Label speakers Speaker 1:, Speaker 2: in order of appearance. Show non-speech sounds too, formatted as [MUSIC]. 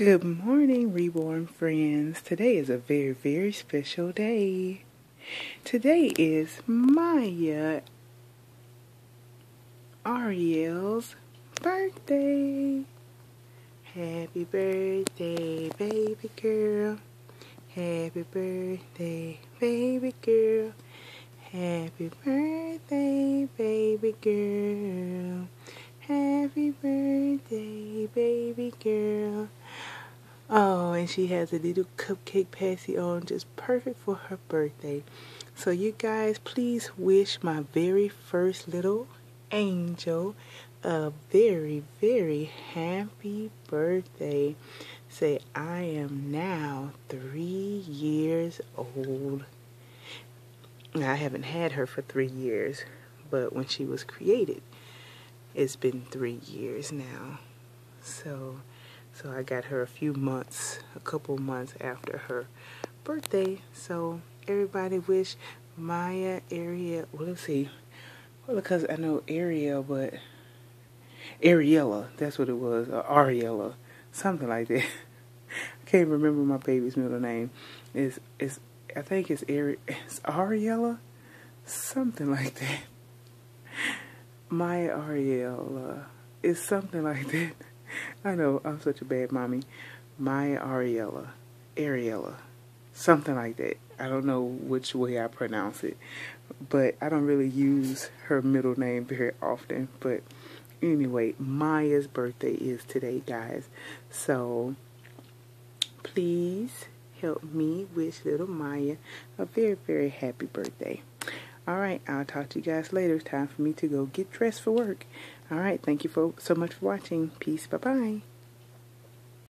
Speaker 1: Good morning, reborn friends. Today is a very, very special day. Today is Maya Ariel's birthday. Happy birthday, baby girl. Happy birthday, baby girl. Happy birthday, baby girl. Happy birthday, baby girl. Oh, and she has a little cupcake passy on, just perfect for her birthday. So you guys, please wish my very first little angel a very, very happy birthday. Say, I am now three years old. I haven't had her for three years, but when she was created, it's been three years now. So so I got her a few months, a couple months after her birthday. So everybody wish Maya, Ariel, well let's see. Well, because I know Ariel, but Ariella, that's what it was, or Ariella, something like that. [LAUGHS] I can't remember my baby's middle name. Is is I think it's Ari, it's Ariella, something like that. [LAUGHS] Maya Ariella is something like that. I know, I'm such a bad mommy. Maya Ariella. Ariella. Something like that. I don't know which way I pronounce it. But I don't really use her middle name very often. But anyway, Maya's birthday is today, guys. So please help me wish little Maya a very, very happy birthday. All right, I'll talk to you guys later. It's time for me to go get dressed for work. All right, thank you for so much for watching. Peace. Bye-bye.